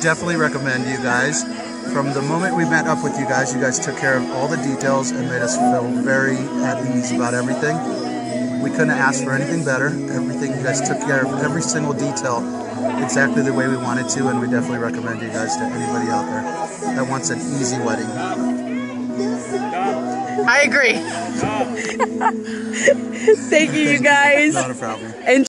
definitely recommend you guys. From the moment we met up with you guys, you guys took care of all the details and made us feel very at ease about everything. We couldn't ask for anything better. Everything you guys took care of, every single detail, exactly the way we wanted to, and we definitely recommend you guys to anybody out there that wants an easy wedding. I agree. Thank you, you guys. Not a problem. And